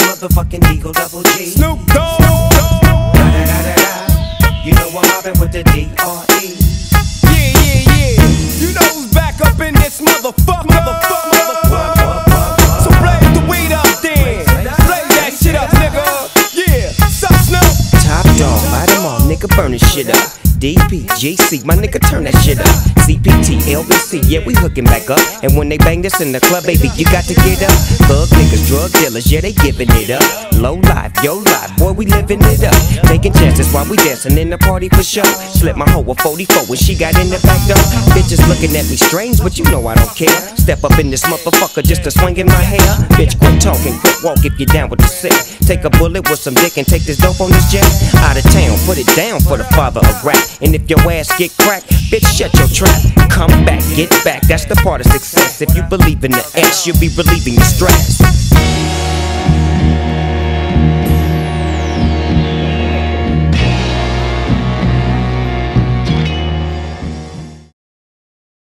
motherfucking Eagle Double G. Snoop Dogg. Da-da-da-da-da. You know I'm mobbing with the D.R.E. Yeah, yeah, yeah. You know who's back up in this. Motherfucker, motherfucker. Nigga, burn this shit up. DPGC, my nigga, turn that shit up. CPT, LBC, yeah, we hooking back up. And when they bang this in the club, baby, you got to get up. Thug niggas, drug dealers, yeah, they giving it up. Low life, yo life, boy, we living it up. Taking chances while we dancing in the party for show. Slip my hoe a 44 when she got in the back door. Bitches looking at me strange, but you know I don't care. Step up in this motherfucker just to swing in my hair. Bitch, quit talking, quit walk if you're down with the sick. Take a bullet with some dick and take this dope on this jet. Out of town, put it down for the father of rap. And if your ass get cracked, bitch, shut your trap. Come back, get back, that's the part of success. If you believe in the ass, you'll be relieving your stress.